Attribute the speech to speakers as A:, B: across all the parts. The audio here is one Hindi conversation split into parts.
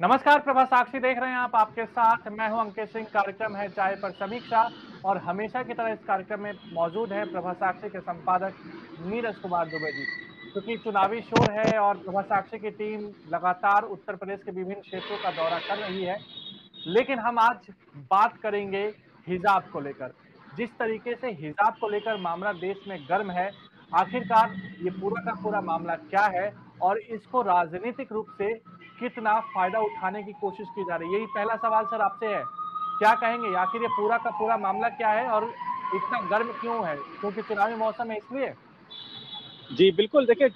A: नमस्कार प्रभा साक्षी देख रहे हैं आप, आपके साथ। मैं हूँ अंकित सिंह, कार्यक्रम है चाय पर समीक्षा, और हमेशा की तरह इस कार्यक्रम में मौजूद है प्रभा साक्षी के संपादक नीरज कुमार दुबे जी। क्योंकि चुनावी शोर है और प्रभा साक्षी की टीम लगातार उत्तर प्रदेश के विभिन्न क्षेत्रों का दौरा कर रही है। लेकिन हम आज बात करेंगे हिजाब को लेकर। जिस तरीके से हिजाब को लेकर मामला देश में गर्म है, आखिरकार ये पूरा का पूरा मामला क्या है और इसको राजनीतिक रूप से कितना फ़ायदा उठाने की कोशिश की जा रही है। यही पहला सवाल सर आपसे है। क्या कहेंगे? आखिर ये पूरा का पूरा मामला क्या है और इतना गर्म क्यों है? क्योंकि चुनावी मौसम है इसलिए।
B: जी बिल्कुल। देखिए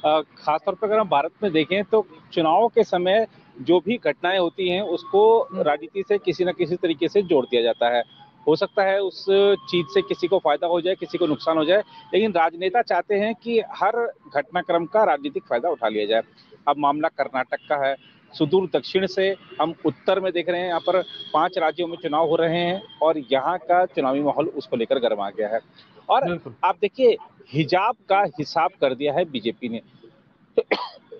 B: खासतौर पर अगर हम भारत में देखें तो चुनाव के समय जो भी घटनाएँ होती हैं उसको हम्म। राजनीति से किसी न किसी तरीके से जोड़ दिया जाता है। हो सकता है उस चीज़ से किसी को फ़ायदा हो जाए किसी को नुकसान हो जाए लेकिन राजनेता चाहते हैं कि हर घटनाक्रम का राजनीतिक फ़ायदा उठा लिया जाए। अब मामला कर्नाटक का है। सुदूर दक्षिण से हम उत्तर में देख रहे हैं यहाँ पर पाँच राज्यों में चुनाव हो रहे हैं और यहाँ का चुनावी माहौल उसको लेकर गर्मा गया है। और आप देखिए हिजाब का हिसाब कर दिया है बीजेपी ने। तो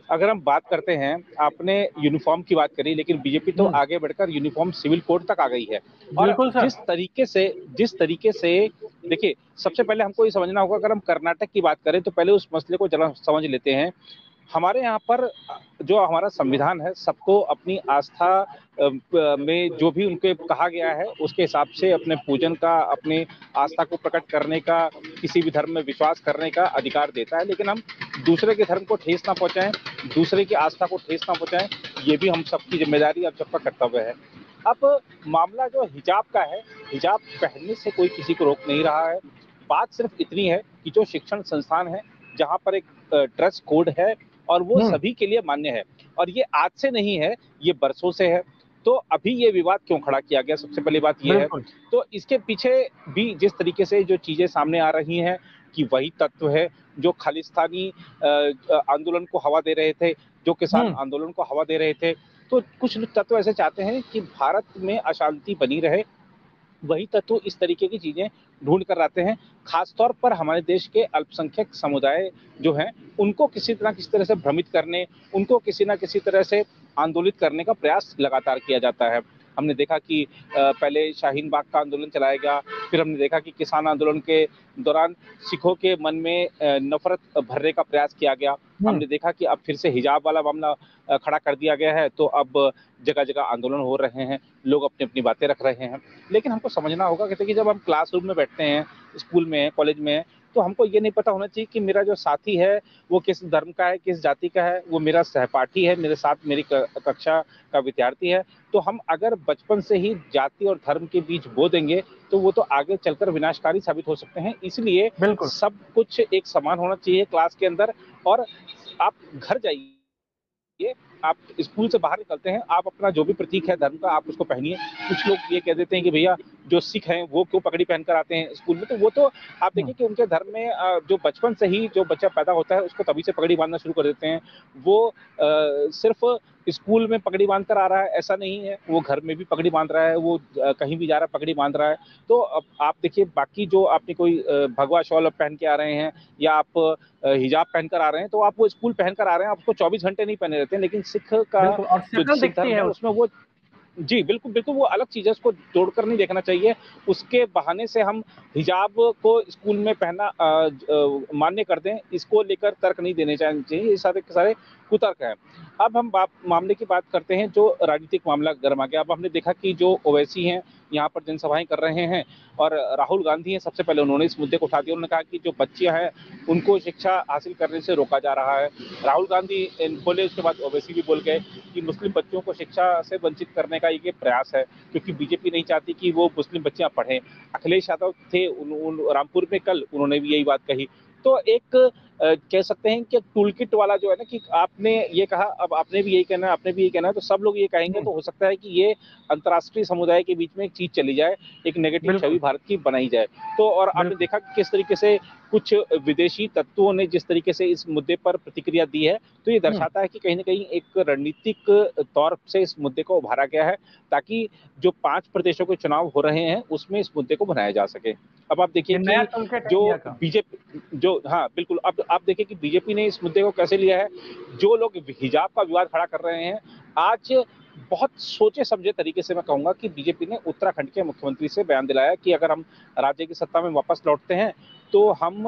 B: अगर हम बात करते हैं आपने यूनिफॉर्म की बात करी लेकिन बीजेपी तो हम्म। आगे बढ़कर यूनिफॉर्म सिविल कोड तक आ गई है। और जिस तरीके से जिस तरीके से देखिए सबसे पहले हमको ये समझना होगा अगर हम कर्नाटक की बात करें तो पहले उस मसले को जरा समझ लेते हैं। हमारे यहाँ पर जो हमारा संविधान है सबको अपनी आस्था में जो भी उनके कहा गया है उसके हिसाब से अपने पूजन का अपने आस्था को प्रकट करने का किसी भी धर्म में विश्वास करने का अधिकार देता है। लेकिन हम दूसरे के धर्म को ठेस ना पहुंचाएँ। दूसरे की आस्था को ठेस ना पहुंचाएँ ये भी हम सबकी ज़िम्मेदारी अब सबका कर्तव्य है। अब मामला जो हिजाब का है हिजाब पहनने से कोई किसी को रोक नहीं रहा है। बात सिर्फ़ इतनी है कि जो शिक्षण संस्थान है जहाँ पर एक ड्रेस कोड है और वो हम्म। सभी के लिए मान्य है। और ये आज से नहीं है ये बरसों से है। तो अभी ये विवाद क्यों खड़ा किया गया? सबसे पहली बात ये है। तो इसके पीछे भी जिस तरीके से जो चीज़ें सामने आ रही हैं कि वही तत्व है जो खालिस्तानी आंदोलन को हवा दे रहे थे जो किसान हम्म। आंदोलन को हवा दे रहे थे। तो कुछ तत्व ऐसे चाहते हैं कि भारत में अशांति बनी रहे। वही तत्व इस तरीके की चीज़ें ढूंढ कर आते हैं। खासतौर पर हमारे देश के अल्पसंख्यक समुदाय जो हैं उनको किसी तरह किसी तरह से भ्रमित करने उनको किसी ना किसी तरह से आंदोलित करने का प्रयास लगातार किया जाता है। हमने देखा कि पहले शाहीन बाग का आंदोलन चलाया गया फिर हमने देखा कि किसान आंदोलन के दौरान सिखों के मन में नफरत भरने का प्रयास किया गया हम्म। हमने देखा कि अब फिर से हिजाब वाला मामला खड़ा कर दिया गया है तो अब जगह जगह आंदोलन हो रहे हैं लोग अपनी अपनी बातें रख रहे हैं लेकिन हमको समझना होगा कहते कि जब हम क्लासरूम में बैठते हैं स्कूल में कॉलेज में तो हमको ये नहीं पता होना चाहिए कि मेरा जो साथी है वो किस धर्म का है किस जाति का है वो मेरा सहपाठी है मेरे साथ मेरी कक्षा का विद्यार्थी है। तो हम अगर बचपन से ही जाति और धर्म के बीच बो देंगे तो वो तो आगे चलकर विनाशकारी साबित हो सकते हैं। इसलिए सब कुछ एक समान होना चाहिए क्लास के अंदर और आप घर जाइए। आप स्कूल से बाहर निकलते हैं, आप अपना जो भी प्रतीक है, धर्म का, आप उसको पहनिए। कुछ लोग ये कह देते हैं कि भैया, जो सिख हैं, वो क्यों पगड़ी पहनकर आते हैं स्कूल में? तो वो तो आप देखिए कि उनके धर्म में जो बचपन से ही जो बच्चा पैदा होता है, उसको तभी से पगड़ी बांधना शुरू कर देते हैं। वो सिर्फ़ स्कूल में पगड़ी बाँध कर आ रहा है, ऐसा नहीं है। वो घर में भी पगड़ी बाँध रहा है, वो कहीं भी जा रहा है, पगड़ी बाँध रहा है। तो आप देखिए, बाकी जो आपने कोई भगवा शॉल पहन के आ रहे हैं, या आप हिजाब पहनकर आ रहे हैं तो आप वो स्कूल पहनकर आ रहे हैं, आप उसको चौबीस घंटे नहीं पहने रहते लेकिन सिख का जो सिख है उसमें वो जी बिल्कुल बिल्कुल वो अलग चीज़ है उसको जोड़कर नहीं देखना चाहिए। उसके बहाने से हम हिजाब को स्कूल में पहना मान्य कर दें इसको लेकर तर्क नहीं देने चाहिए ये सारे के सारे कुतर्क है। अब हम मामले की बात करते हैं जो राजनीतिक मामला गर्मा गया। अब हमने देखा कि जो ओवैसी हैं यहाँ पर जनसभाएँ कर रहे हैं और राहुल गांधी हैं सबसे पहले उन्होंने इस मुद्दे को उठा दिया उन्होंने कहा कि जो बच्चियाँ हैं उनको शिक्षा हासिल करने से रोका जा रहा है। राहुल गांधी बोले उसके बाद ओवैसी भी बोल गए कि मुस्लिम बच्चों को शिक्षा से वंचित करने का ये प्रयास है क्योंकि बीजेपी नहीं चाहती कि वो मुस्लिम बच्चियाँ पढ़ें। अखिलेश यादव थे उन, उन, रामपुर में कल उन्होंने भी यही बात कही। तो एक कह सकते हैं कि टूल किट वाला जो है ना कि आपने ये कहा अब आपने भी यही कहना है आपने भी यही कहना है तो सब लोग ये कहेंगे तो हो सकता है कि ये अंतर्राष्ट्रीय समुदाय के बीच में एक चीज़ चली जाए एक नेगेटिव छवि भारत की बनाई जाए। तो और आपने देखा कि किस तरीके से कुछ विदेशी तत्वों ने जिस तरीके से इस मुद्दे पर प्रतिक्रिया दी है तो ये दर्शाता है कि कहीं ना कहीं एक रणनीतिक तौर से इस मुद्दे को उभारा गया है ताकि जो पाँच प्रदेशों के चुनाव हो रहे हैं उसमें इस मुद्दे को बनाया जा सके। अब आप देखिए जो बीजेपी जो हाँ बिल्कुल अब आप देखिए कि बीजेपी ने इस मुद्दे को कैसे लिया है। जो लोग हिजाब का विवाद खड़ा कर रहे हैं, आज बहुत सोचे समझे तरीके से मैं कहूँगा कि बीजेपी ने उत्तराखंड के मुख्यमंत्री से बयान दिलाया कि अगर हम राज्य की सत्ता में वापस लौटते हैं तो हम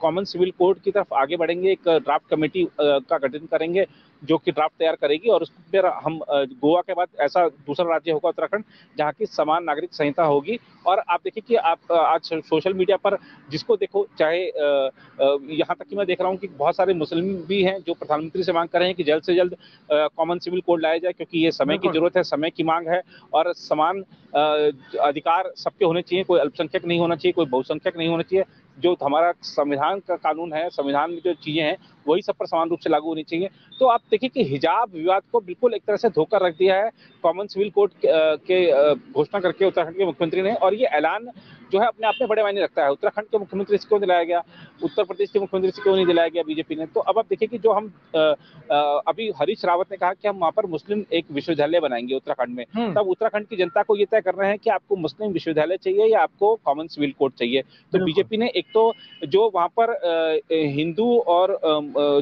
B: कॉमन सिविल कोड की तरफ़ आगे बढ़ेंगे, एक ड्राफ्ट कमेटी का गठन करेंगे। जो कि ड्राफ्ट तैयार करेगी और उस पर हम गोवा के बाद ऐसा दूसरा राज्य होगा उत्तराखंड जहाँ की समान नागरिक संहिता होगी। और आप देखिए कि आप आज सोशल मीडिया पर जिसको देखो चाहे यहाँ तक कि मैं देख रहा हूँ कि बहुत सारे मुस्लिम भी हैं जो प्रधानमंत्री से मांग कर रहे हैं कि जल्द से जल्द कॉमन सिविल कोड लाया जाए क्योंकि ये समय की ज़रूरत है समय की मांग है और समान अधिकार सबके होने चाहिए कोई अल्पसंख्यक नहीं होना चाहिए कोई बहुसंख्यक नहीं होना चाहिए। जो हमारा संविधान का कानून है, संविधान में जो चीज़ें हैं, वही सब पर समान रूप से लागू होनी चाहिए। तो आप देखिए कि हिजाब विवाद को बिल्कुल एक तरह से धोखा रख दिया है। कॉमन सिविल कोर्ट के घोषणा करके उत्तराखंड के मुख्यमंत्री ने और ये ऐलान जो है अपने आप में बड़े मायने रखता है। उत्तराखंड के मुख्यमंत्री से क्यों दिलाया गया? उत्तर प्रदेश के मुख्यमंत्री से क्यों नहीं दिलाया गया बीजेपी ने? तो अब आप देखिए कि जो हम अभी हरीश रावत ने कहा कि हम वहाँ पर मुस्लिम एक विश्वविद्यालय बनाएँगे उत्तराखंड में। हम्म। तब उत्तराखंड की जनता को ये तय कर रहे हैं कि आपको मुस्लिम विश्वविद्यालय चाहिए या आपको कॉमन सिविल कोड चाहिए। तो बीजेपी ने एक तो जो वहाँ पर हिंदू और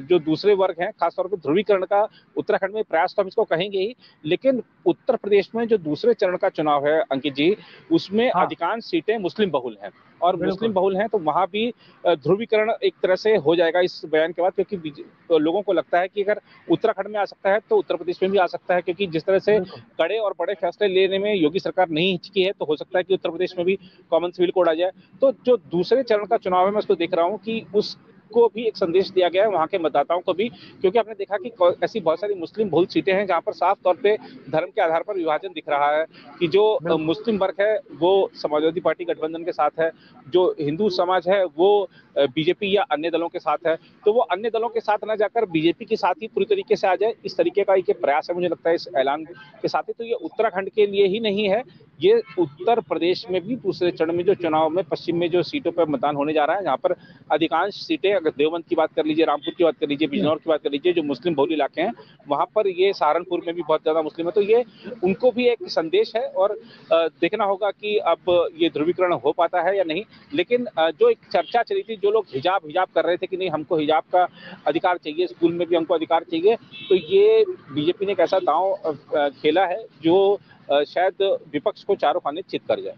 B: जो दूसरे वर्ग हैं खासतौर पर ध्रुवीकरण का उत्तराखंड में प्रयास तो हम इसको कहेंगे ही लेकिन उत्तर प्रदेश में जो दूसरे चरण का चुनाव है अंकित जी उसमें हाँ। अधिकांश सीटें मुस्लिम बहुल हैं। और मुस्लिम बहुल हैं तो वहाँ भी ध्रुवीकरण एक तरह से हो जाएगा इस बयान के बाद क्योंकि तो लोगों को लगता है कि अगर उत्तराखंड में आ सकता है तो उत्तर प्रदेश में भी आ सकता है क्योंकि जिस तरह से कड़े और बड़े फैसले लेने में योगी सरकार नहीं हिचकी है तो हो सकता है कि उत्तर प्रदेश में भी कॉमन सिविल कोड आ जाए। तो जो दूसरे चरण का चुनाव है मैं उसको देख रहा हूँ कि उस को भी एक संदेश दिया गया है वहाँ के मतदाताओं को भी क्योंकि आपने देखा कि ऐसी बहुत सारी मुस्लिम बहुल सीटें हैं जहाँ पर साफ़ तौर पे धर्म के आधार पर विभाजन दिख रहा है कि जो मुस्लिम वर्ग है वो समाजवादी पार्टी गठबंधन के साथ है जो हिंदू समाज है वो बीजेपी या अन्य दलों के साथ है तो वो अन्य दलों के साथ ना जाकर बीजेपी के साथ ही पूरी तरीके से आ जाए इस तरीके का एक प्रयास है मुझे लगता है इस ऐलान के साथ ही तो ये उत्तराखंड के लिए ही नहीं है ये उत्तर प्रदेश में भी दूसरे चरण में जो चुनाव में पश्चिम में जो सीटों पर मतदान होने जा रहा है जहाँ पर अधिकांश सीटें अगर देवबंद की बात कर लीजिए, रामपुर की बात कर लीजिए, बिजनौर की बात कर लीजिए, जो मुस्लिम बहुल इलाके हैं, वहाँ पर ये सहारनपुर में भी बहुत ज़्यादा मुस्लिम है। तो ये, उनको भी एक संदेश है और देखना होगा कि अब ये ध्रुवीकरण हो पाता है या नहीं। लेकिन जो एक चर्चा चली थी, जो लोग हिजाब हिजाब कर रहे थे कि नहीं, हमको हिजाब का अधिकार चाहिए, स्कूल में भी हमको अधिकार चाहिए तो ये बीजेपी ने एक ऐसा दांव खेला है, जो शायद विपक्ष को चारों खाने चित कर जाए।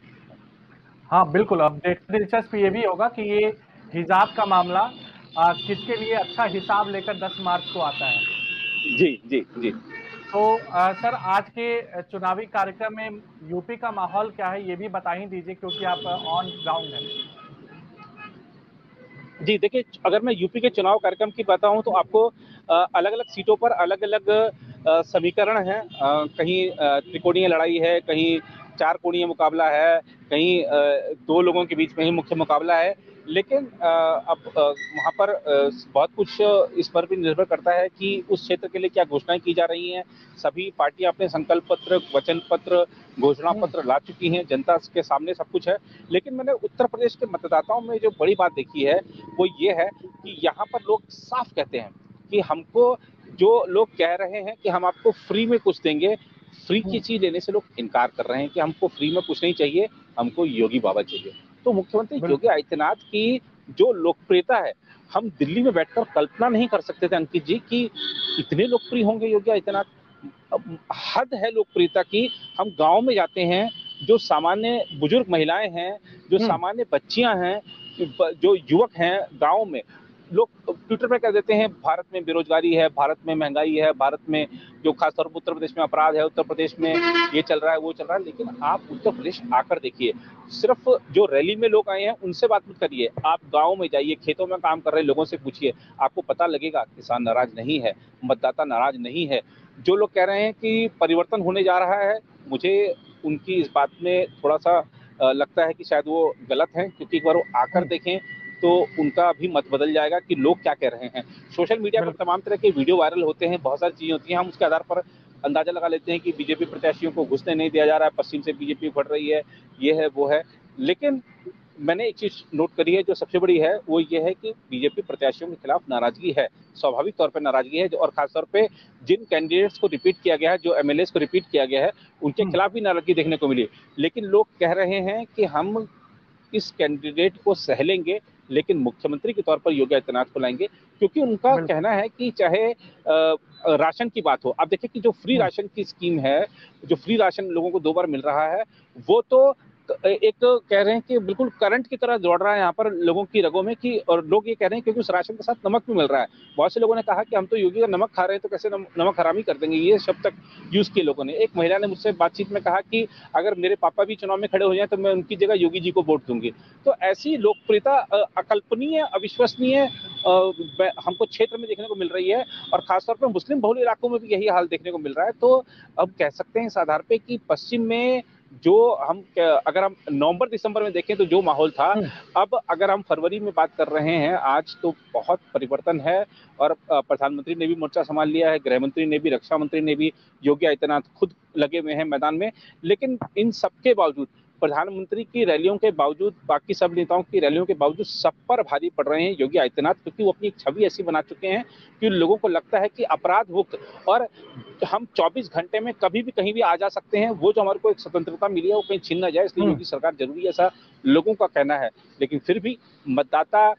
A: हाँ बिल्कुल। अब देखते दिलचस्प ये भी होगा कि ये हिजाब का मामला किसके लिए अच्छा हिसाब लेकर 10 मार्च को आता है?
B: जी जी जी।
A: तो आ, सर आज के चुनावी कार्यक्रम में यूपी का माहौल क्या है ये भी बता ही दीजिए क्योंकि आप ऑन ग्राउंड हैं।
B: जी देखिए अगर मैं यूपी के चुनाव कार्यक्रम की बताऊँ तो आपको अलग अलग सीटों पर अलग अलग समीकरण है। कहीं त्रिकोणीय लड़ाई है कहीं चार कोणीय मुकाबला है कहीं दो लोगों के बीच में ही मुख्य मुकाबला है। लेकिन अब वहाँ पर बहुत कुछ इस पर भी निर्भर करता है कि उस क्षेत्र के लिए क्या घोषणाएँ की जा रही हैं। सभी पार्टियाँ अपने संकल्प पत्र वचन पत्र घोषणा पत्र ला चुकी हैं। जनता के सामने सब कुछ है। लेकिन मैंने उत्तर प्रदेश के मतदाताओं में जो बड़ी बात देखी है वो ये है कि यहाँ पर लोग साफ़ कहते हैं कि हमको जो लोग कह रहे हैं कि हम आपको फ्री में कुछ देंगे फ्री की चीज़ लेने से लोग इनकार कर रहे हैं कि हमको फ्री में कुछ नहीं चाहिए हमको योगी बाबा चाहिए। तो मुख्यमंत्री योगी आदित्यनाथ की जो लोकप्रियता है हम दिल्ली में बैठकर कल्पना नहीं कर सकते थे अंकित जी कि इतने लोकप्रिय होंगे योगी आदित्यनाथ। हद है लोकप्रियता की। हम गाँव में जाते हैं जो सामान्य बुज़ुर्ग महिलाएँ हैं जो हम्म। सामान्य बच्चियाँ हैं जो युवक हैं गाँव में लोग ट्विटर पर कह देते हैं, भारत में बेरोजगारी है, भारत में महँगाई है, भारत में जो खासतौर पर उत्तर प्रदेश में अपराध है, उत्तर प्रदेश में ये चल रहा है, वो चल रहा है, लेकिन आप उत्तर प्रदेश आकर देखिए। सिर्फ़ जो रैली में लोग आए हैं, उनसे बात मत करिए। आप गाँव में जाइए, खेतों में काम कर रहे लोगों से पूछिए। आपको पता लगेगा, किसान नाराज़ नहीं है, मतदाता नाराज़ नहीं है। जो लोग कह रहे हैं कि परिवर्तन होने जा रहा है, मुझे उनकी इस बात में थोड़ा सा लगता है कि शायद वो गलत है, क्योंकि एक बार वो आकर देखें तो उनका भी मत बदल जाएगा कि लोग क्या कह रहे हैं। सोशल मीडिया पर तमाम तरह के वीडियो वायरल होते हैं बहुत सारी चीज़ें होती हैं। हम उसके आधार पर अंदाज़ा लगा लेते हैं कि बीजेपी प्रत्याशियों को घुसने नहीं दिया जा रहा है पश्चिम से बीजेपी बढ़ रही है ये है वो है। लेकिन मैंने एक चीज़ नोट करी है जो सबसे बड़ी है वो ये है कि बीजेपी प्रत्याशियों के खिलाफ नाराज़गी है स्वाभाविक तौर पर नाराज़गी है और खासतौर पे जिन कैंडिडेट्स को रिपीट किया गया है जो एमएलए को रिपीट किया गया है उनके हम्म। खिलाफ भी नाराज़गी देखने को मिली। लेकिन लोग कह रहे हैं कि हम इस कैंडिडेट को सह लेंगे लेकिन मुख्यमंत्री के तौर पर योगी आदित्यनाथ को लाएँगे क्योंकि उनका कहना है कि चाहे राशन की बात हो आप देखिए कि जो फ्री हम्म। राशन की स्कीम है जो फ्री राशन लोगों को दो बार मिल रहा है वो तो एक कह रहे हैं कि बिल्कुल करंट की तरह दौड़ रहा है यहाँ पर लोगों की रगों में कि, और लोग ये कह रहे हैं क्योंकि उस राशन के साथ नमक भी मिल रहा है। बहुत से लोगों ने कहा कि हम तो योगी का नमक खा रहे हैं तो कैसे नमक हरामी कर देंगे? ये शब्द तक यूज़ किए लोगों ने। एक महिला ने मुझसे बातचीत में कहा कि, अगर मेरे पापा भी चुनाव में खड़े हो जाए तो मैं उनकी जगह योगी जी को वोट दूँगी। तो ऐसी लोकप्रियता अकल्पनीय, अविश्वसनीय हमको क्षेत्र में देखने को मिल रही है और खासतौर पर मुस्लिम बहुल इलाकों में भी यही हाल देखने को मिल रहा है। तो अब कह सकते हैं इस आधार पर कि पश्चिम में जो हम अगर हम नवंबर दिसंबर में देखें तो जो माहौल था हम्म। अब अगर हम फरवरी में बात कर रहे हैं आज तो बहुत परिवर्तन है और प्रधानमंत्री ने भी मोर्चा संभाल लिया है गृह मंत्री ने भी रक्षा मंत्री ने भी योगी आदित्यनाथ खुद लगे हुए हैं मैदान में लेकिन इन सबके बावजूद प्रधानमंत्री की रैलियों के बावजूद बाकी सब नेताओं की रैलियों के बावजूद सब पर भारी पड़ रहे हैं योगी आदित्यनाथ क्योंकि वो अपनी एक छवि ऐसी बना चुके हैं कि लोगों को लगता है कि अपराध मुक्त और हम 24 घंटे में कभी भी कहीं भी आ जा सकते हैं वो जो हमारे को एक स्वतंत्रता मिली है वो कहीं छीन ना जाए इसलिए हम्म। योगी सरकार ज़रूरी ऐसा लोगों का कहना है लेकिन फिर भी मतदाता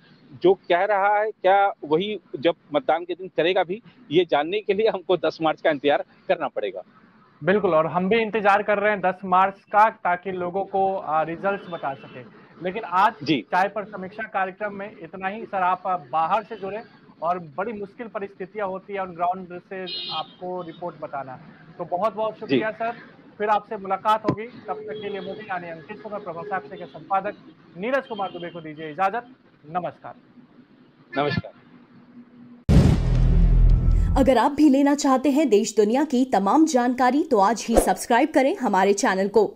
B: जो कह रहा है क्या वही जब मतदान के दिन करेगा भी ये जानने के लिए हमको 10 मार्च का इंतज़ार करना पड़ेगा
A: बिल्कुल और हम भी इंतज़ार कर रहे हैं 10 मार्च का ताकि लोगों को रिज़ल्ट बता सके। लेकिन आज चाय पर समीक्षा कार्यक्रम में इतना ही। सर आप बाहर से जुड़े और बड़ी मुश्किल परिस्थितियाँ होती है ऑन ग्राउंड से आपको रिपोर्ट बताना। तो बहुत बहुत शुक्रिया सर। फिर आपसे मुलाकात होगी। तब तक के लिए मुझे यानी अंकित को मैं प्रभा साक्षी के संपादक नीरज कुमार दुबे को दीजिए इजाज़त। नमस्कार।
B: नमस्कार।
C: अगर आप भी लेना चाहते हैं देश दुनिया की तमाम जानकारी तो आज ही सब्सक्राइब करें हमारे चैनल को।